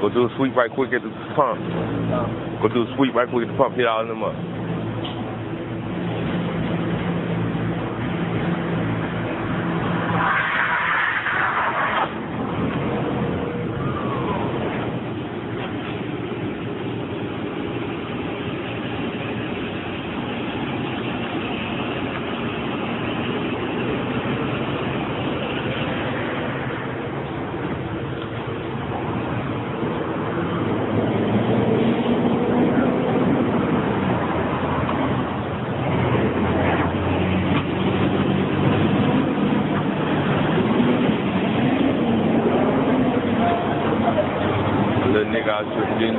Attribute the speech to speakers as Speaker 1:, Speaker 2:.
Speaker 1: Go do a sweep right quick at the pump. Uh-huh. Go do a sweep right quick at the pump. Hit all of them up. delegasyon